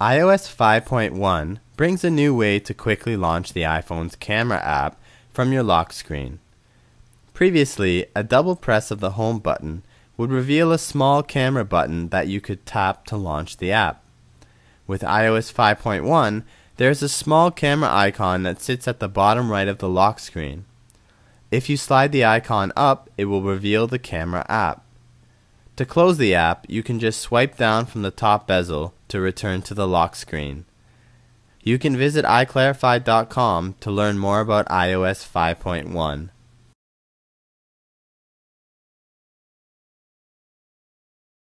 iOS 5.1 brings a new way to quickly launch the iPhone's camera app from your lock screen. Previously, a double press of the home button would reveal a small camera button that you could tap to launch the app. With iOS 5.1, there is a small camera icon that sits at the bottom right of the lock screen. If you slide the icon up, it will reveal the camera app. To close the app, you can just swipe down from the top bezel to return to the lock screen. You can visit iClarified.com to learn more about iOS 5.1.